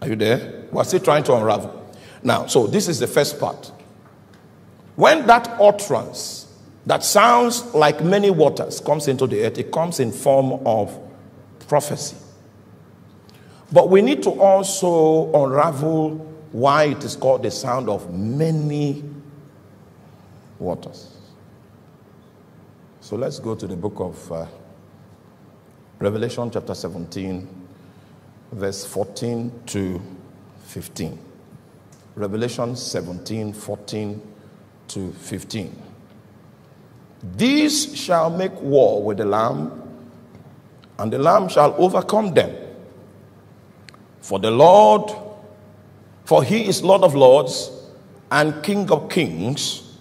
Are you there? We're still trying to unravel. Now, so this is the first part. When that utterance that sounds like many waters comes into the earth, it comes in form of prophecy. But we need to also unravel why it is called the sound of many waters. So let's go to the book of uh, Revelation, chapter 17, verse 14 to 15. Revelation 17, 14 to 15. These shall make war with the Lamb, and the Lamb shall overcome them. For the Lord, for he is Lord of lords and King of kings,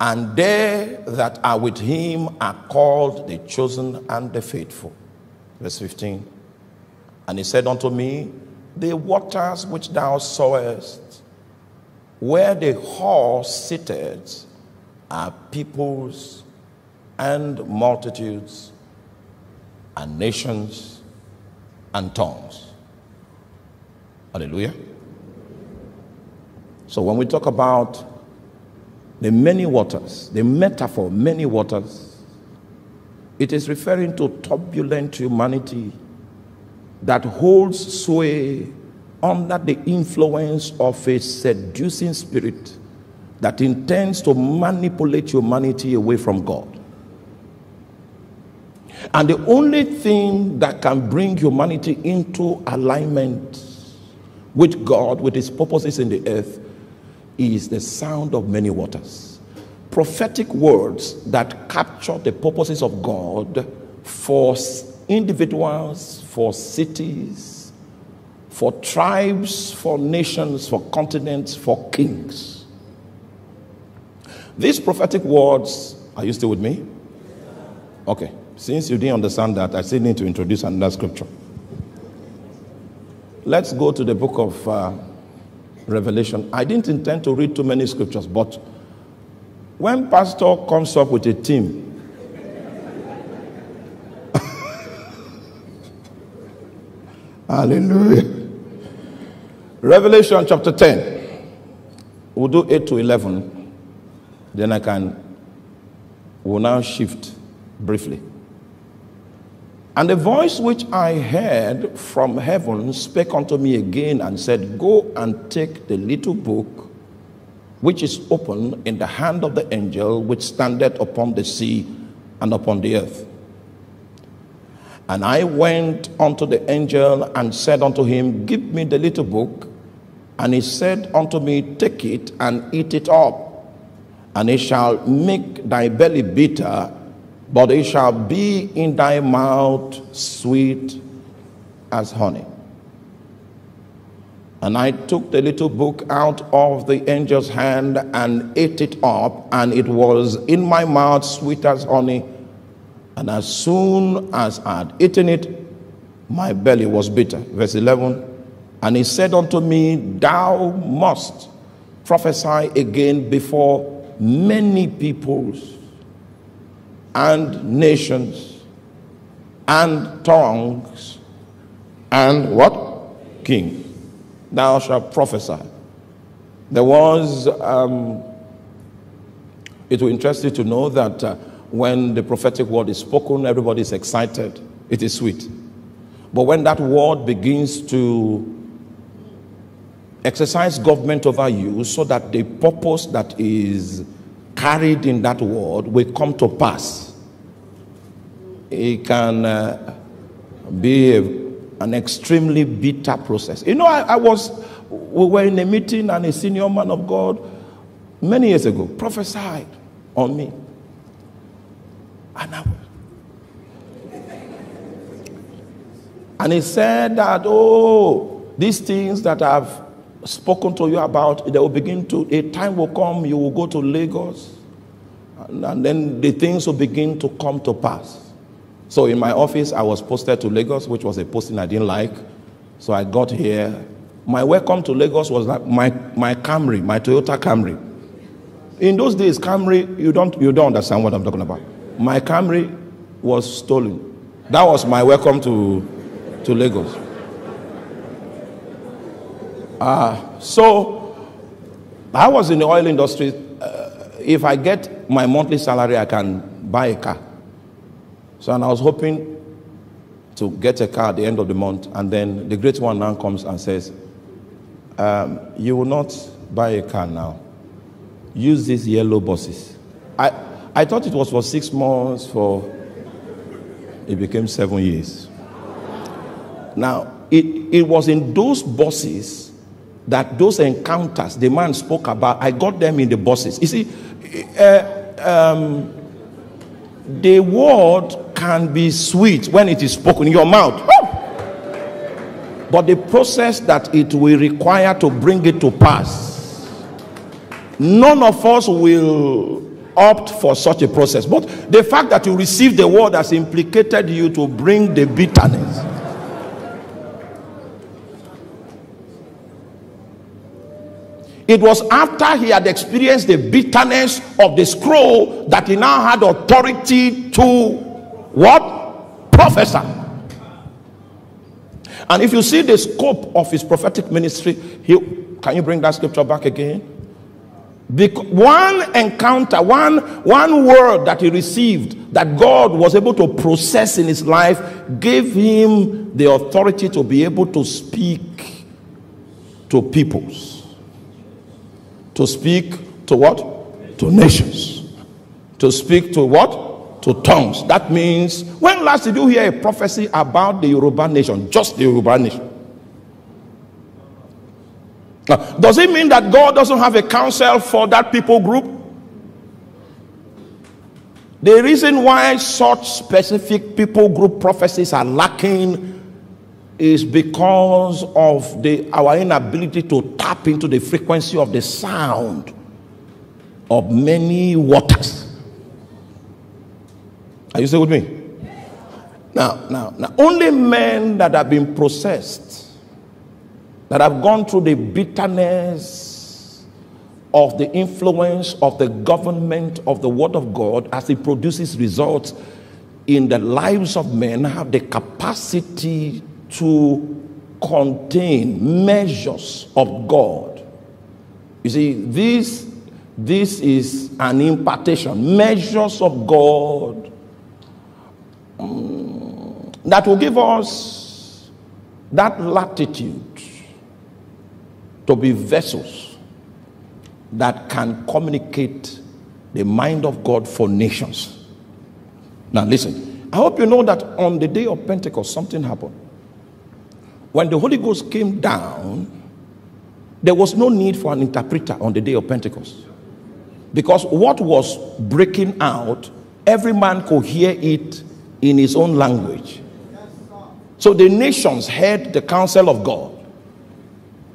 and they that are with him are called the chosen and the faithful. Verse 15. And he said unto me, The waters which thou sawest, where the horse sitteth, are peoples and multitudes and nations and tongues. Hallelujah. So when we talk about the many waters, the metaphor, many waters, it is referring to turbulent humanity that holds sway under the influence of a seducing spirit that intends to manipulate humanity away from God. And the only thing that can bring humanity into alignment with God, with His purposes in the earth, is the sound of many waters. Prophetic words that capture the purposes of God for individuals, for cities, for tribes, for nations, for continents, for kings. These prophetic words, are you still with me? Okay. Since you didn't understand that, I still need to introduce another scripture. Let's go to the book of uh, Revelation. I didn't intend to read too many scriptures, but when pastor comes up with a team, Hallelujah. Revelation chapter 10. We'll do 8 to 11. Then I can, we'll now shift briefly. And the voice which I heard from heaven spake unto me again and said, Go and take the little book which is open in the hand of the angel which standeth upon the sea and upon the earth. And I went unto the angel and said unto him, Give me the little book. And he said unto me, Take it and eat it up and it shall make thy belly bitter, but it shall be in thy mouth sweet as honey. And I took the little book out of the angel's hand and ate it up, and it was in my mouth sweet as honey. And as soon as I had eaten it, my belly was bitter. Verse 11 And he said unto me, Thou must prophesy again before many peoples and nations and tongues and what? King. Thou shalt prophesy. There was, um, it will interest you to know that uh, when the prophetic word is spoken, everybody is excited. It is sweet. But when that word begins to exercise government over you so that the purpose that is carried in that word will come to pass. It can uh, be a, an extremely bitter process. You know, I, I, was, we were in a meeting and a senior man of God many years ago prophesied on me. And I and he said that, oh, these things that I've spoken to you about, they will begin to, a time will come, you will go to Lagos, and, and then the things will begin to come to pass. So in my office, I was posted to Lagos, which was a posting I didn't like. So I got here. My welcome to Lagos was like my, my Camry, my Toyota Camry. In those days, Camry, you don't, you don't understand what I'm talking about. My Camry was stolen. That was my welcome to, to Lagos. Uh, so I was in the oil industry. Uh, if I get my monthly salary, I can buy a car. So and I was hoping to get a car at the end of the month, and then the great one now comes and says, um, "You will not buy a car now. Use these yellow buses." I I thought it was for six months. For it became seven years. Now it it was in those buses that those encounters the man spoke about. I got them in the buses. You see. Uh, um, the word can be sweet when it is spoken in your mouth. But the process that it will require to bring it to pass, none of us will opt for such a process. But the fact that you receive the word has implicated you to bring the bitterness. It was after he had experienced the bitterness of the scroll that he now had authority to what? Prophesy. And if you see the scope of his prophetic ministry, he, can you bring that scripture back again? Because one encounter, one, one word that he received that God was able to process in his life gave him the authority to be able to speak to peoples to speak to what? To nations. To speak to what? To tongues. That means, when last did you hear a prophecy about the Yoruba nation? Just the Yoruba nation. Now, does it mean that God doesn't have a counsel for that people group? The reason why such specific people group prophecies are lacking is because of the, our inability to tap into the frequency of the sound of many waters. Are you still with me? Now, now, now, only men that have been processed, that have gone through the bitterness of the influence of the government of the Word of God as it produces results in the lives of men, have the capacity to contain measures of God. You see, this, this is an impartation, measures of God um, that will give us that latitude to be vessels that can communicate the mind of God for nations. Now, listen, I hope you know that on the day of Pentecost, something happened. When the Holy Ghost came down, there was no need for an interpreter on the day of Pentecost. Because what was breaking out, every man could hear it in his own language. So the nations heard the counsel of God.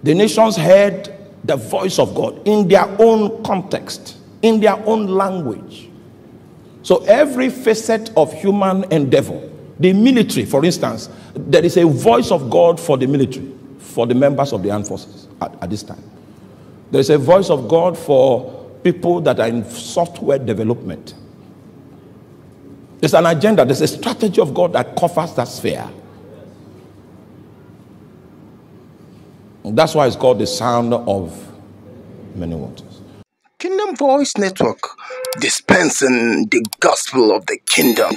The nations heard the voice of God in their own context, in their own language. So every facet of human endeavor the military, for instance, there is a voice of God for the military, for the members of the armed forces at, at this time. There is a voice of God for people that are in software development. There's an agenda, there's a strategy of God that covers that sphere. That's why it's called the sound of many waters. Kingdom Voice Network dispensing the gospel of the kingdom.